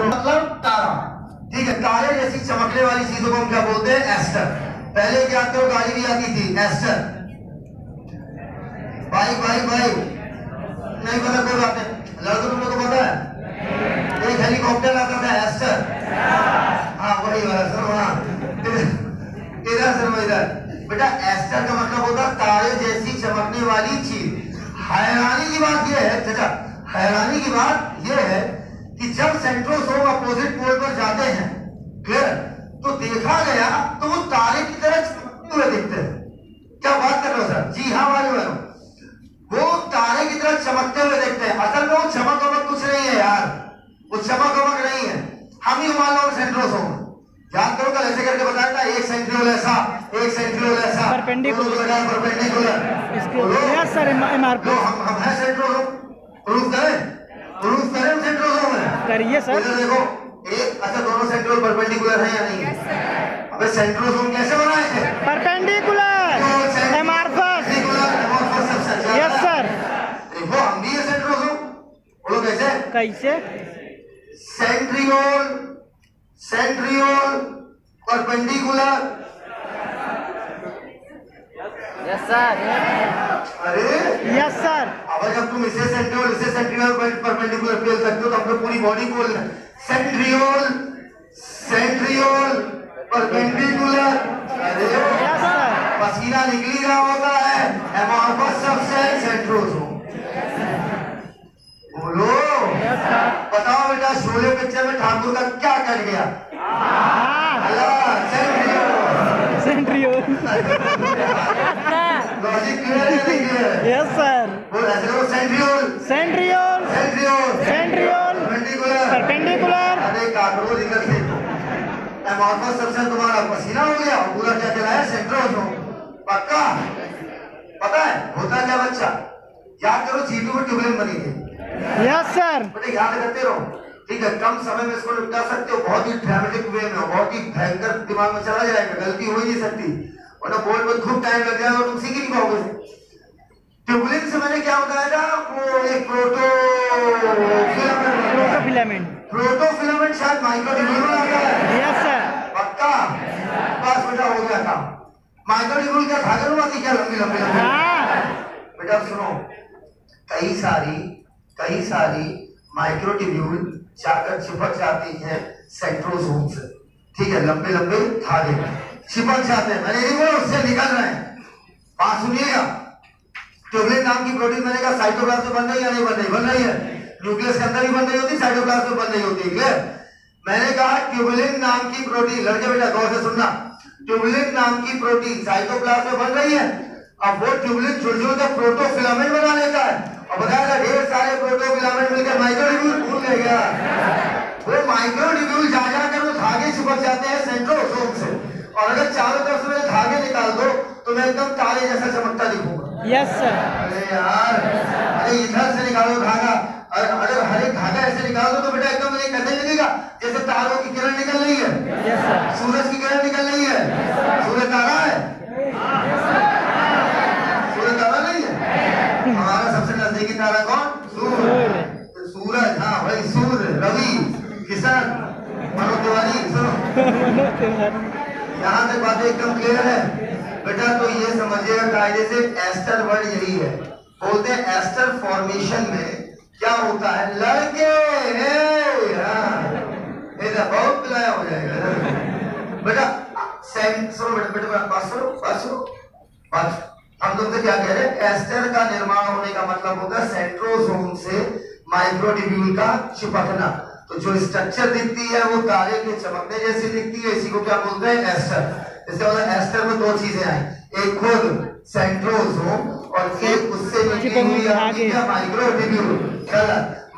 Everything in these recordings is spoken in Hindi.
मतलब तारा ठीक है तारे जैसी चमकने वाली चीज़ों को हम क्या बोलते हैं? एस्टर पहले क्या तो गाड़ी भी आती थी। एस्टर बाइक बाइक बाइक नहीं पता, कोई बात लड़कों को पता है। एक हेलीकॉप्टर आता था एस्टर हाँ वही वाला, सर वहाँ इधर, सर इधर। बेटा एस्टर का मतलब होता है तारे जैसी चमकने वाली चीज़। हैरानी की बात यह है, चाचा हैरानी की बात यह है कि जब सेंट्रोसोम अपोजिट पोल पर जाते हैं क्लियर तो देखा गया तो वो तारे की तरह चमकते हुए दिखते हैं। क्या बात कर रहे हो सर? जी हाँ भाई बहनों वो तारे की तरह चमकते हुए देखते हैं। असल में वो चमक वमक कुछ नहीं है यार। वो चमक वमक नहीं है। हम ही मान लो सेंट्रोसोम याद करो कल ऐसे करके बताया था एक सेंट्रियोल ऐसा एक सेंट्रियोल ऐसा। Perpendicular. परपेंडिकुलर इसके सर एम आर हम हम है सेंट्रोसोम प्रूफ करें। प्रूफ करें हम सेंट्रोसोम करिए सर इधर देखो एक अच्छा दोनों सेंट्रोल परपेंडिकुलर है या नहीं? है अबे सेंट्रोसोम कैसे बनाए? थे perpendicular M R yes sir देखो हम भी है सेंट्रोसोम बोलो कैसे? कैसे? Centriole centriole perpendicular yes sir अरे यस सर अब जब तुम इसे सेंट्रियोल इसे सेंट्रियोल परपेंडिकुलर फेल सकते हो तो अपने पूरी बॉडी को सेंट्रियोल सेंट्रियोल परपेंडिकुलर अरे यस सर पसीना निकली रहा होता है। एमॉर्फस सबसेल सेंट्रोसोम बोलो। यस सर बताओ बेटा शोले पिक्चर में ठाकुर का क्या कट गया? हाँ। सेंट्रियोल। सेंट्रियो लॉजिक क्लियर है नहीं क्लियर यस सर बोल ऐसे करो centriole centriole centriole centriole perpendicular perpendicular अरे काकरो इधर से। एमॉर्फस सबसे तुम्हारा पसीना हो गया पूरा क्या चला है सेंट्रोसोम पक्का? पता है होता क्या बच्चा? याद करो जीटू में ट्यूबलिन बनी थी। यस सर बेटे याद करते रहो। ठीक है कम समय में इसको निपटा सकते हो। बहुत ही ड्रामेटिक वे में बहुत ही भयंकर दिमाग में चला जाएगा। गलती हो ही नहीं सकती। वरना बोर्ड में खूब टाइम लग जाएगा तुम सीख ही नहीं पाओगे ट्यूबलिन से मैंने क्या बताया था? वो एक प्रोटो फिलामेंट प्रोटो फिलामेंट शायद माइक्रोट्यूबुल बनाता है। यस सर पक्का? बस बेटा हो गया काम। माइक्रोट्यूबुल क्या धागे में आती क्या लंबी लंबी? लंबी हाँ। बेटा सुनो। कई सारी कई सारी माइक्रोट्यूब्यूल जाकर चिपक जाती है सेंट्रोसोम से। ठीक है लंबे लंबे धागे। चिपक जाते हैं। मैंने बोला उससे निकल रहे हैं। बात सुनिएगा। ट्यूबलिन नाम की प्रोटीन कहा साइटोप्लाज्म में बन रही या नहीं बन रही? बन रही है। न्यूक्लियस के अंदर ही बन रही होती साइटोप्लाज्म में बन रही होती क्लियर मैंने कहा ट्यूबलिन नाम की प्रोटीन लड़के बेटा, गौर से सुनना। ट्यूबलिन नाम की प्रोटीन साइटोप्लाज्म में बन रही है। अब वो ट्यूबलिन जुड़ कर प्रोटोफिलामेंट बना लेता है। और बताया ढेर सारे प्रोटोफिलामेंट मिलकर माइक्रोट्यूब्यूल भूल ले गया। वो माइक्रोट्यूब्यूल जा जाकर वो धागे चिपक जाते हैं सेंट्रोसोम से। और अगर चारों तरफ़ से मेरे धागे निकाल दो तो मैं एकदम तारे जैसा चमकता दिखूँगा। यस सर अरे यार अरे इधर से निकालो धागा। अरे अगर हर एक धागा ऐसे निकाल दो तो बेटा एकदम ये कैसे लगेगा जैसे तारों की किरण निकल रही है। यस सर सूरज की किरण निकल रही है। सूरज तारा है? सूरज तारा नहीं है? हमारा सबसे नजदीकी तारा कौन? सूर्य सूरज। हाँ भाई सूर्य रवि किशन मनोज तिवारी सुनो यहाँ तक बातें एकदम क्लियर है। बेटा तो ये समझिएगा कायदे से एस्टर वर्ड यही है। बोलते एस्टर फॉर्मेशन में क्या होता है? लड़के हे, इधर बहुत पिलाया हो जाएगा। बेटा बेटा बेटा बात सुनो बात सुनो बात हम तुमसे क्या कह रहे हैं? एस्टर का निर्माण होने का मतलब होगा सेंट्रोसोम से माइक्रोट्यूब्यूल का चिपकना। तो जो स्ट्रक्चर दिखती है वो तारे के चमकने जैसी दिखती है। इसी को क्या बोलते हैं? एस्टर इसका मतलब एस्टर में दो चीज़ें आई। एक खुद सेंट्रोसोम और एक उससे निकली हुई आती है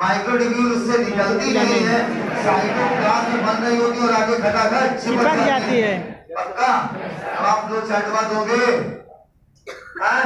माइक्रोट्यूब्यूल उससे निकलती नहीं है। साइटोप्लाज्म में बन रही होती है और आगे खटाखट चिपक जाती है। पक्का? अब आप लोग चटवा दोगे। हाँ?